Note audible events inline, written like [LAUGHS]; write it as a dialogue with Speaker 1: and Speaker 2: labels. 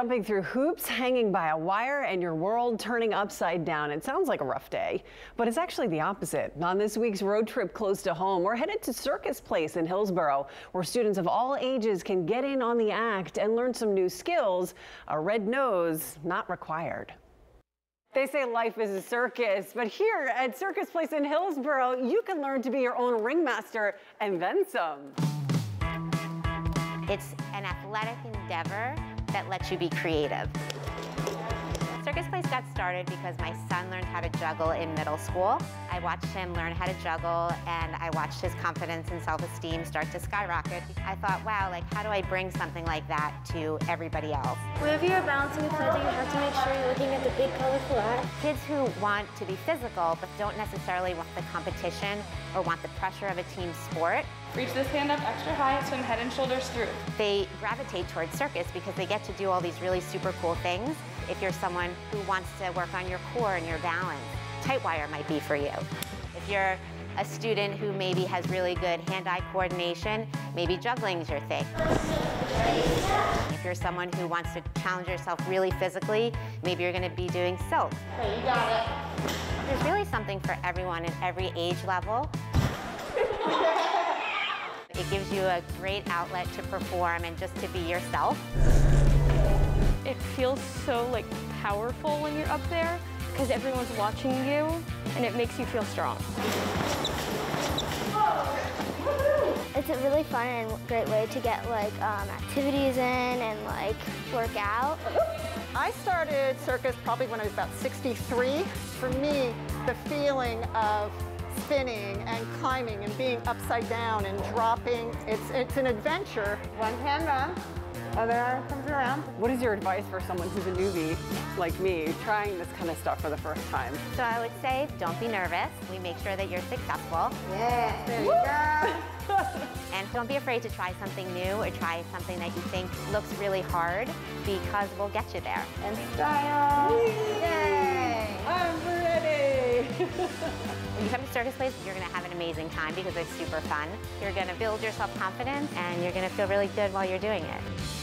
Speaker 1: Jumping through hoops, hanging by a wire, and your world turning upside down. It sounds like a rough day, but it's actually the opposite. On this week's road trip close to home, we're headed to Circus Place in Hillsborough, where students of all ages can get in on the act and learn some new skills. A red nose not required. They say life is a circus, but here at Circus Place in Hillsborough, you can learn to be your own ringmaster and then some.
Speaker 2: It's an athletic endeavor that lets you be creative. Circus Place got started because my son learned how to juggle in middle school. I watched him learn how to juggle and I watched his confidence and self-esteem start to skyrocket. I thought, wow, like how do I bring something like that to everybody else?
Speaker 3: Whenever you're balancing a feather, you have to make sure you're looking at the big colorful eye.
Speaker 2: Kids who want to be physical but don't necessarily want the competition or want the pressure of a team sport
Speaker 4: Reach this hand up extra high, swim head and shoulders through.
Speaker 2: They gravitate towards circus because they get to do all these really super cool things. If you're someone who wants to work on your core and your balance, tight wire might be for you. If you're a student who maybe has really good hand-eye coordination, maybe juggling is your thing. If you're someone who wants to challenge yourself really physically, maybe you're going to be doing silk.
Speaker 4: Okay, you got it.
Speaker 2: There's really something for everyone at every age level. [LAUGHS] It gives you a great outlet to perform and just to be yourself.
Speaker 5: It feels so like powerful when you're up there because everyone's watching you and it makes you feel strong.
Speaker 3: It's a really fun and great way to get like um, activities in and like work out.
Speaker 6: I started circus probably when I was about 63. For me, the feeling of spinning and climbing and being upside down and dropping. It's, it's an adventure.
Speaker 1: One hand up, other arm comes around. What is your advice for someone who's a newbie like me trying this kind of stuff for the first time?
Speaker 2: So I would say don't be nervous. We make sure that you're successful.
Speaker 1: Yeah, there you go. [LAUGHS]
Speaker 2: and don't be afraid to try something new or try something that you think looks really hard because we'll get you there.
Speaker 1: And style. Yay! I'm
Speaker 2: Circus you're going to have an amazing time because it's super fun. You're going to build your self-confidence and you're going to feel really good while you're doing it.